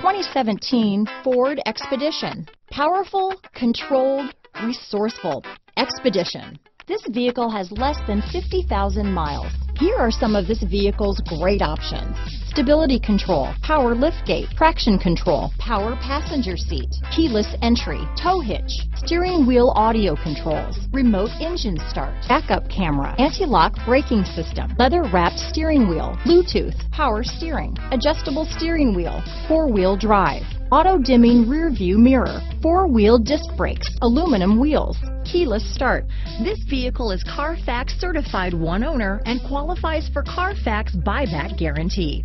2017 Ford Expedition. Powerful, controlled, resourceful. Expedition. This vehicle has less than 50,000 miles. Here are some of this vehicle's great options. Stability control, power liftgate, traction control, power passenger seat, keyless entry, tow hitch, steering wheel audio controls, remote engine start, backup camera, anti-lock braking system, leather wrapped steering wheel, Bluetooth, power steering, adjustable steering wheel, four wheel drive, auto dimming rear view mirror, four wheel disc brakes, aluminum wheels, keyless start. This vehicle is Carfax certified one owner and qualifies for Carfax buyback guarantee.